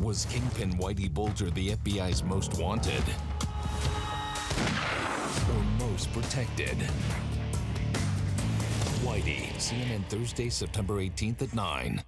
Was Kingpin Whitey Bulger the FBI's most wanted? Or most protected? Whitey, CNN Thursday, September 18th at 9.